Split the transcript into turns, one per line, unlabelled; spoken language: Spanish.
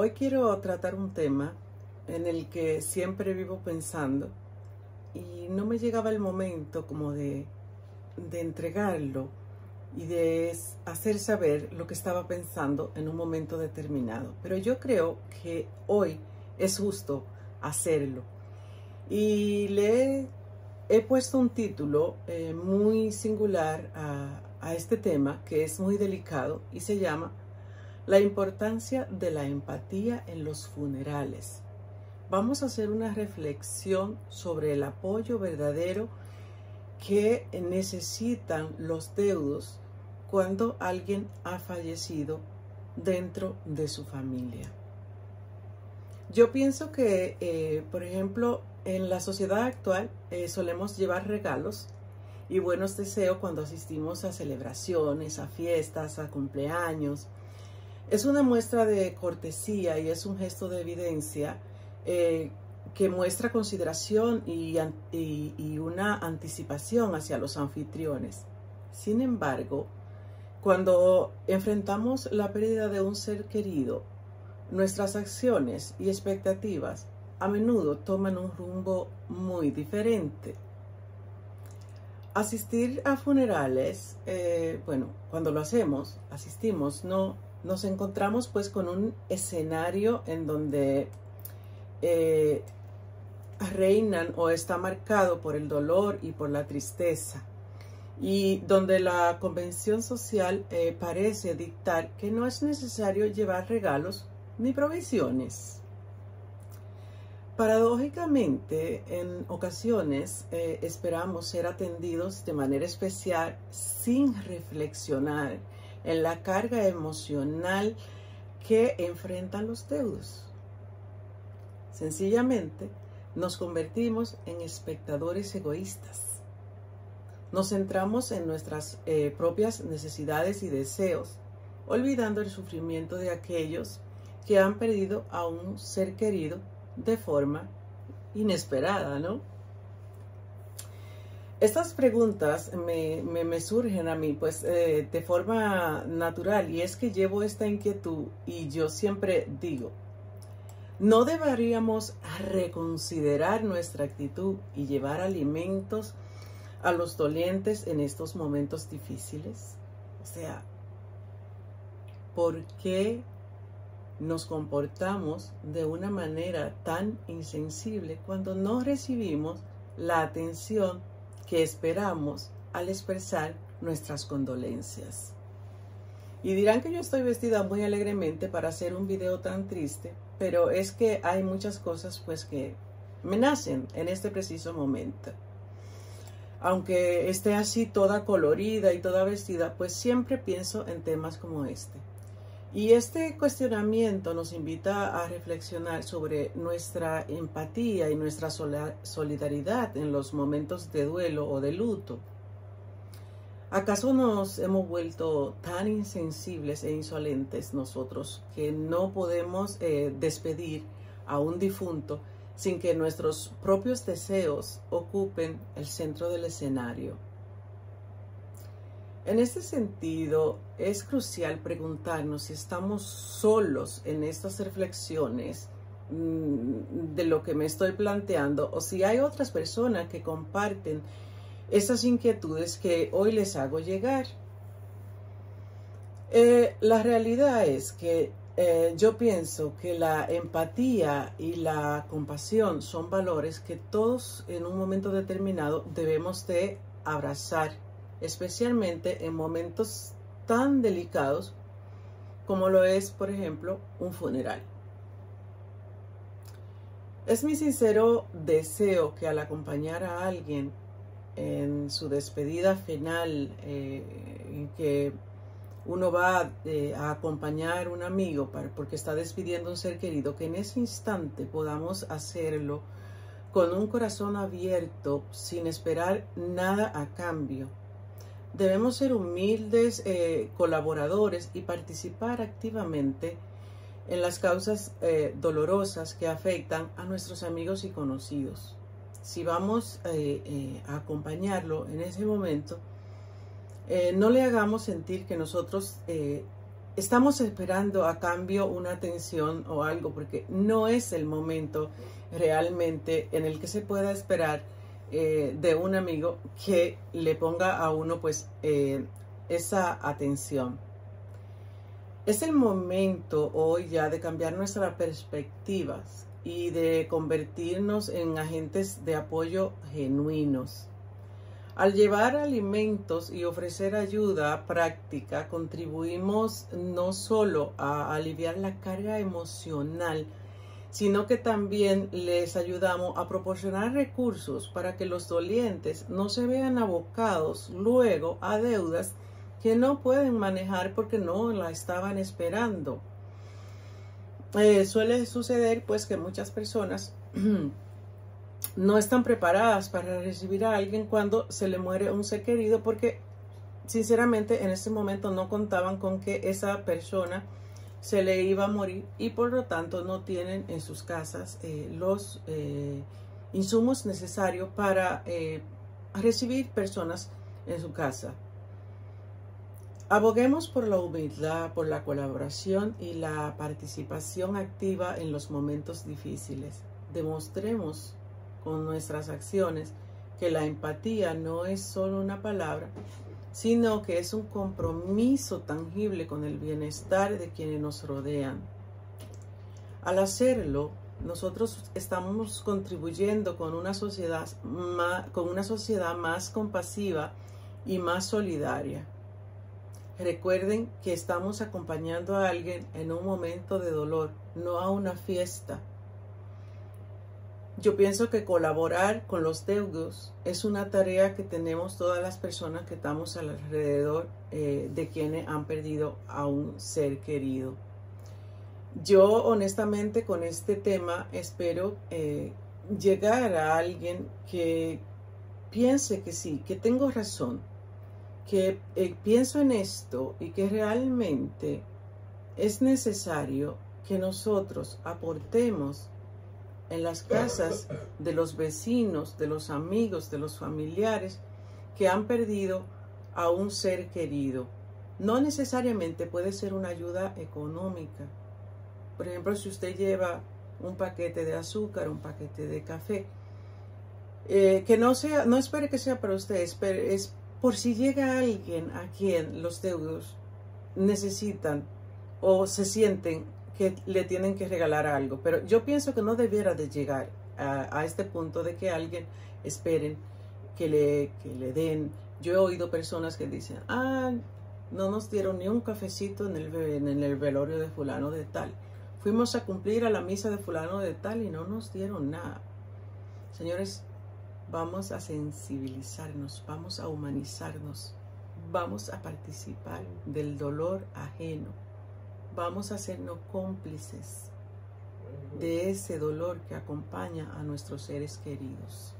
Hoy quiero tratar un tema en el que siempre vivo pensando y no me llegaba el momento como de, de entregarlo y de hacer saber lo que estaba pensando en un momento determinado. Pero yo creo que hoy es justo hacerlo. Y le he, puesto un título eh, muy singular a, a este tema que es muy delicado y se llama La importancia de la empatía en los funerales. Vamos a hacer una reflexión sobre el apoyo verdadero que necesitan los deudos cuando alguien ha fallecido dentro de su familia. Yo pienso que, eh, por ejemplo, en la sociedad actual eh, solemos llevar regalos y buenos deseos cuando asistimos a celebraciones, a fiestas, a cumpleaños. Es una muestra de cortesía y es un gesto de evidencia eh, que muestra consideración y, y una anticipación hacia los anfitriones. Sin embargo, cuando enfrentamos la pérdida de un ser querido, nuestras acciones y expectativas a menudo toman un rumbo muy diferente. Asistir a funerales, eh, bueno, cuando lo hacemos, asistimos, no, nos encontramos pues con un escenario en donde eh, reinan o está marcado por el dolor y por la tristeza y donde la convención social eh, parece dictar que no es necesario llevar regalos ni provisiones. Paradójicamente, en ocasiones eh, esperamos ser atendidos de manera especial sin reflexionar en la carga emocional que enfrentan los deudos. Sencillamente, nos convertimos en espectadores egoístas nos centramos en nuestras eh, propias necesidades y deseos, olvidando el sufrimiento de aquellos que han perdido a un ser querido de forma inesperada, ¿no? Estas preguntas me, surgen a mí pues eh, de forma natural y es que llevo esta inquietud y yo siempre digo, ¿no deberíamos reconsiderar nuestra actitud y llevar alimentos a los dolientes en estos momentos difíciles? O sea, ¿por qué nos comportamos de una manera tan insensible cuando no recibimos la atención que esperamos al expresar nuestras condolencias? Y dirán que yo estoy vestida muy alegremente para hacer un video tan triste, pero es que hay muchas cosas pues que me nacen en este preciso momento aunque esté así toda colorida y toda vestida, pues siempre pienso en temas como este. Y este cuestionamiento nos invita a reflexionar sobre nuestra empatía y nuestra solidaridad en los momentos de duelo o de luto. ¿Acaso nos hemos vuelto tan insensibles e insolentes nosotros que no podemos eh, despedir a un difunto sin que nuestros propios deseos ocupen el centro del escenario. En este sentido, es crucial preguntarnos si estamos solos en estas reflexiones mm, de lo que me estoy planteando o si hay otras personas que comparten esas inquietudes que hoy les hago llegar. Eh, la realidad es que eh, yo pienso que la empatía y la compasión son valores que todos en un momento determinado debemos de abrazar, especialmente en momentos tan delicados como lo es, por ejemplo, un funeral. Es mi sincero deseo que al acompañar a alguien en su despedida final, eh, que uno va eh, a acompañar a un amigo para, porque está despidiendo a un ser querido, que en ese instante podamos hacerlo con un corazón abierto, sin esperar nada a cambio. Debemos ser humildes eh, colaboradores y participar activamente en las causas eh, dolorosas que afectan a nuestros amigos y conocidos. Si vamos a acompañarlo en ese momento, eh, no le hagamos sentir que nosotros eh, estamos esperando a cambio una atención o algo, porque no es el momento realmente en el que se pueda esperar eh, de un amigo que le ponga a uno pues eh, esa atención. Es el momento hoy ya de cambiar nuestras perspectivas y de convertirnos en agentes de apoyo genuinos. Al llevar alimentos y ofrecer ayuda práctica, contribuimos no solo a aliviar la carga emocional, sino que también les ayudamos a proporcionar recursos para que los dolientes no se vean abocados luego a deudas que no pueden manejar porque no la estaban esperando. Eh, suele suceder pues que muchas personas no están preparadas para recibir a alguien cuando se le muere un ser querido porque sinceramente en ese momento no contaban con que esa persona se le iba a morir y por lo tanto no tienen en sus casas eh, los eh, insumos necesarios para recibir personas en su casa. Aboguemos por la humildad, por la colaboración y la participación activa en los momentos difíciles. Demostremos con nuestras acciones que la empatía no es solo una palabra, sino que es un compromiso tangible con el bienestar de quienes nos rodean. Al hacerlo, nosotros estamos contribuyendo con una sociedad más, con una sociedad más compasiva y más solidaria. Recuerden que estamos acompañando a alguien en un momento de dolor, no a una fiesta. Yo pienso que colaborar con los deudos es una tarea que tenemos todas las personas que estamos alrededor eh, de quienes han perdido a un ser querido. Yo honestamente con este tema espero eh, llegar a alguien que piense que sí, que tengo razón, que eh, pienso en esto y que realmente es necesario que nosotros aportemos en las casas de los vecinos, de los amigos, de los familiares que han perdido a un ser querido. No necesariamente puede ser una ayuda económica. Por ejemplo, si usted lleva un paquete de azúcar, un paquete de café, eh, que no sea, no espere que sea para usted, espere, es por si llega alguien a quien los deudos necesitan o se sienten que le tienen que regalar algo. Pero yo pienso que no debiera de llegar a, este punto de que alguien esperen que le, que le den. Yo he oído personas que dicen, ah, no nos dieron ni un cafecito en el, en el velorio de fulano de tal. Fuimos a cumplir a la misa de fulano de tal y no nos dieron nada. Señores, vamos a sensibilizarnos, vamos a humanizarnos, vamos a participar del dolor ajeno, vamos a hacernos cómplices de ese dolor que acompaña a nuestros seres queridos.